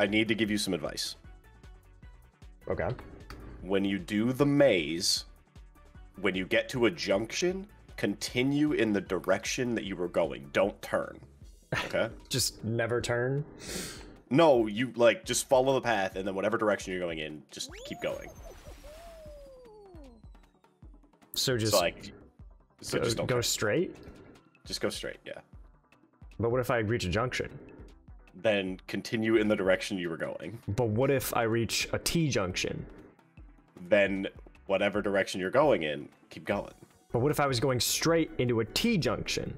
I need to give you some advice. Okay. When you do the maze, when you get to a junction, continue in the direction that you were going. Don't turn. Okay? Just never turn. no, you like just follow the path and then whatever direction you're going in, just keep going. So just So like so go, just don't go straight. just go straight, yeah. But what if I reach a junction? Then continue in the direction you were going. But what if I reach a T junction? Then whatever direction you're going in, keep going. But what if I was going straight into a T junction?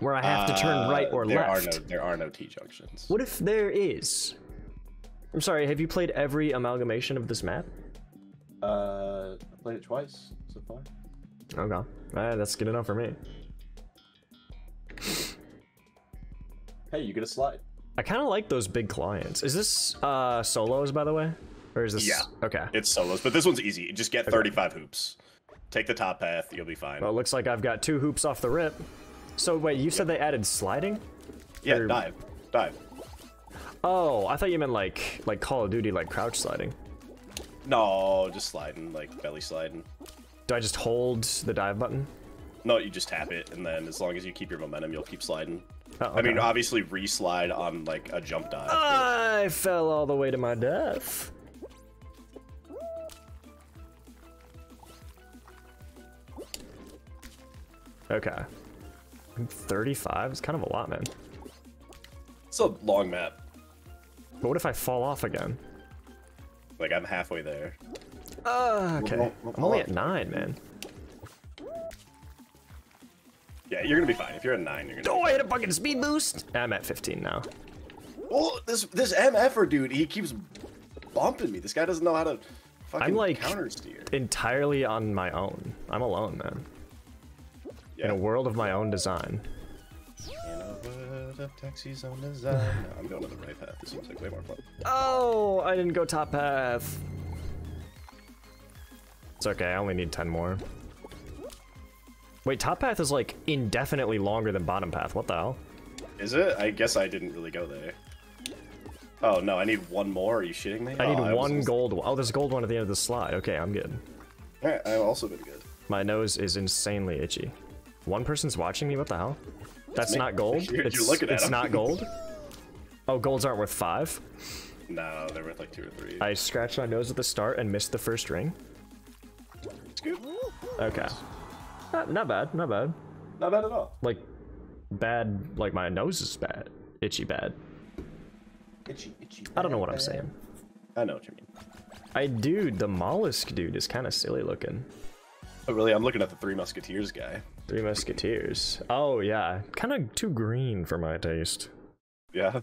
Where I have to turn right Uh, or there left? Are no, there are no T junctions. What if there is? I'm sorry, have you played every amalgamation of this map? Uh, I played it twice so far. Okay. Uh, that's good enough for me. Hey, you get a slide. I kind of like those big clients. Is this uh solos, by the way? Or is this... Yeah. Okay. It's solos, but this one's easy. Just get 35 hoops. Take the top path, you'll be fine. Well, it looks like I've got two hoops off the rip. So wait, you said they added sliding? yeah, or- dive. Dive. Oh, I thought you meant like like Call of Duty, like crouch sliding. No, just sliding, like belly sliding. Do I just hold the dive button? No, you just tap it, and then as long as you keep your momentum, you'll keep sliding. Oh, I mean, obviously, re-slide on like a jump dive. but- I fell all the way to my death. Okay. 35 is kind of a lot, man. It's a long map. But what if I fall off again? Like I'm halfway there. Uh, okay. well, well, I'm only at 9, man. Yeah, you're gonna be fine. If you're at nine, you're gonna. Oh, I hit a fucking speed boost! I'm at 15 now. Oh, this this MFer dude, he keeps bumping me. This guy doesn't know how to fucking I'm like counter steer. entirely on my own. I'm alone, man. Yeah. In a world of my own design. In a world of taxis on design. No, I'm going to the right path. This seems like way more fun. Oh, I didn't go top path. It's okay, I only need 10 more. Wait, top path is like indefinitely longer than bottom path. What the hell? Is it? I guess I didn't really go there. Oh no, I need one more. Are you shitting me? I need oh, one gold one. Oh, there's a gold one at the end of the slide. Okay, I'm good. Alright, I've also been good. My nose is insanely itchy. One person's watching me? What the hell? That's not gold? You're- you're it's at it's not gold? Oh, golds aren't worth five? No, they're worth like two or three. I scratched my nose at the start and missed the first ring. Okay. Not, not bad, not bad. Not bad at all. Like, bad, like my nose is bad. Itchy bad. Itchy, itchy. I don't know what I'm saying. I know what you mean. I dude, the mollusk dude is kind of silly looking. Oh really? I'm looking at the Three Musketeers guy. Three Musketeers. Oh yeah, kind of too green for my taste. Yeah.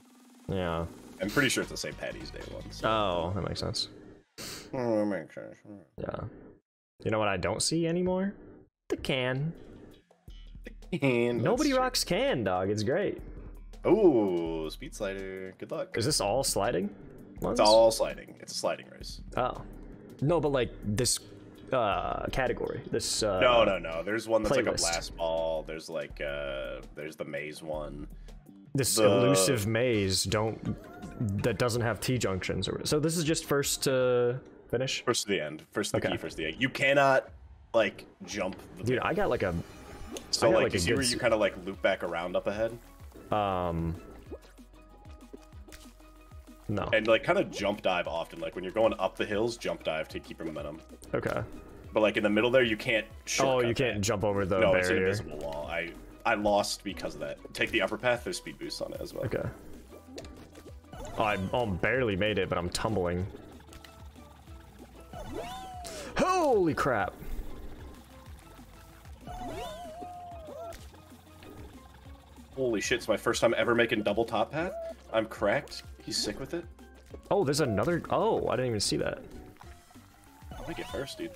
Yeah. I'm pretty sure it's the same Patty's Day one. So. Oh, that makes sense. Oh, that makes sense. Yeah. You know what I don't see anymore? The can. And Nobody that's- rocks can, dog. It's great. Oh, speed slider. Good luck. Is this all sliding? Ones? It's all sliding. It's a sliding race. Oh. No, but like this uh category. This uh No, no, no. There's one that's like a playlist. blast ball. There's like uh there's the maze one. this the- elusive maze don't that doesn't have T junctions or so this is just first to finish. First to the end. First to the Okay. key, first to the egg. You cannot like jump the Dude, I got like a So like, like, you see where you kind of like loop back around up ahead um no. and like kind of jump dive often. Like when you're going up the hills, jump dive to keep your momentum. Okay. But like in the middle there, you can't. Oh, you can't that. jump over the No, it's an invisible wall. I I lost because of that. Take the upper path. There's speed boost on it as well. Okay. Oh, I oh, barely made it, but I'm tumbling. Holy crap! Holy shit! It's my first time ever making double top path. I'm cracked. He's sick with it. Oh, there's another. Oh, I didn't even see that. I'll make it first, dude.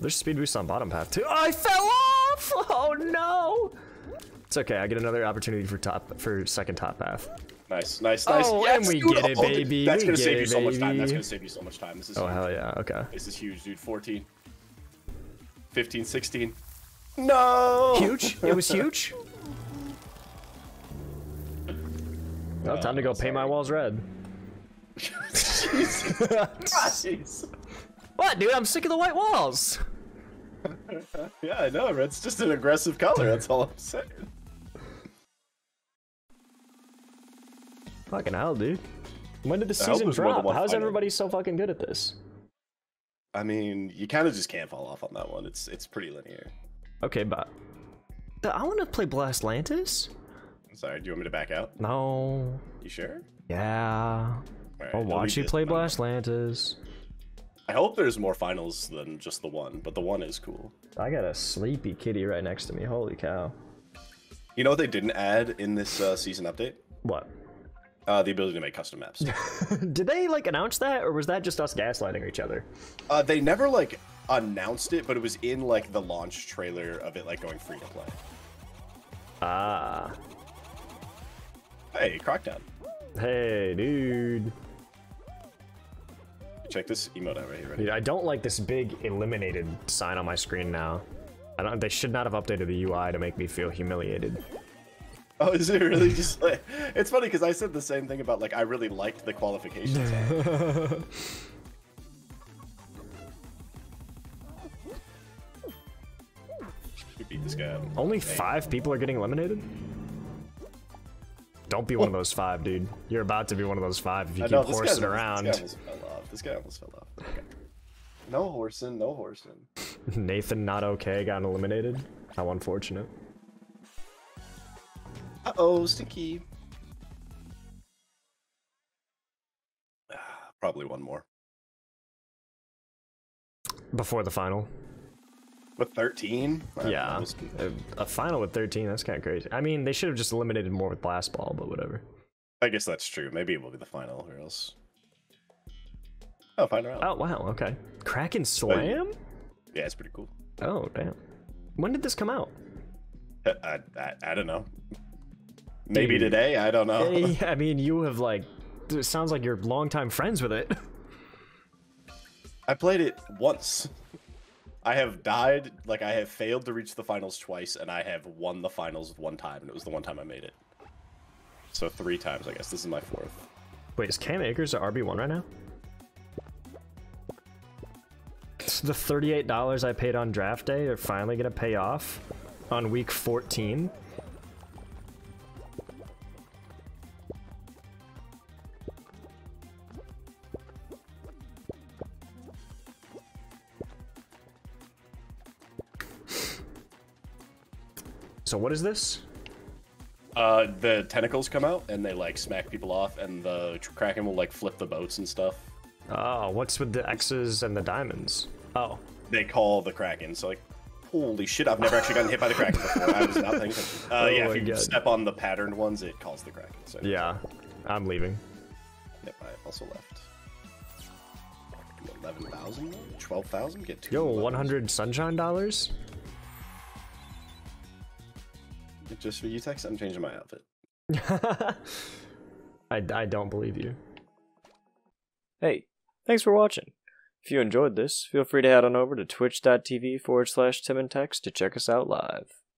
There's speed boost on bottom path too. I fell off! Oh no! It's okay. I get another opportunity for top for second top path. Nice, nice, nice. Oh, Yes, and we dude. get it, Oh, baby. That's We gonna save it, you so much time. That's gonna save you so much time. This is Oh huge. hell yeah! Okay. This is huge, dude. 14, 15, 16. No. Huge. It was huge. Well, time to go paint my walls red. What, dude? I'm sick of the white walls. Yeah, I know. It's just an aggressive color. That's all I'm saying. Fucking hell, dude. When did the season there's more than drop? How's final. everybody so fucking good at this? I mean, you kind of just can't fall off on that one. It's it's pretty linear. Okay, but I want to play Blastlantis. Sorry, do you want me to back out? No. You sure? Yeah. Right, I'll watch you play. Blastlantis. I hope there's more finals than just the one, but the one is cool. I got a sleepy kitty right next to me. Holy cow. You know what they didn't add in this uh, season update? What? Uh, the ability to make custom maps. Did they like announce that, or was that just us gaslighting each other? uh, they never like announced it, but it was in like the launch trailer of it like going free to play. Ah. Hey, Croctown, Hey, dude. check this emote out right here. Ready? Dude, I don't like this big eliminated sign on my screen now. I don't. They should not have updated the UI to make me feel humiliated. Oh, is it really just like? It's funny because I said the same thing about like I really liked the qualifications. we beat this guy. Only five people are getting eliminated. Don't be one of those five, dude. You're about to be one of those five if you I keep know, horsing around. This guy almost fell off. This guy almost fell off. Okay. No horsing, no horsing. Nathan, not okay, got eliminated. How unfortunate. Uh oh, stinky. Probably one more. Before the final. With 13? Yeah. A, a final with 13, that's kind of crazy. I mean, they should have just eliminated more with blast ball, but whatever. I guess that's true. Maybe it will be the final or else. Oh, final round. Oh, wow, okay. Kraken oh, Slam? Yeah, it's pretty cool. Oh, damn. When did this come out? I, I, I, I don't know. Maybe Dude. today? I don't know. I mean, you have like. It sounds like you're longtime friends with it. I played it once. I have died, like I have failed to reach the finals twice, and I have won the finals one time, and it was the one time I made it. So three times, I guess. This is my fourth. Wait, is Cam Akers at RB1 right now? It's The $38 I paid on draft day are finally gonna pay off on week 14. So what is this? Uh, the tentacles come out and they like smack people off, and the kraken will like flip the boats and stuff. Oh, what's with the X's and the diamonds? Oh, They call the kraken. So like, holy shit! I've never actually gotten hit by the kraken before. I was not attention. Uh, Oh yeah, if you God. step on the patterned ones, it calls the kraken. So yeah. I'm leaving. Yep, I also left. Eleven thousand, twelve thousand. Get two. Yo, levels. 100 sunshine dollars? Just for you, Tex. I'm changing my outfit. I, I don't believe you. Hey, thanks for watching. If you enjoyed this, feel free to head on over to twitch.tv forward slash Tim and Tex to check us out live.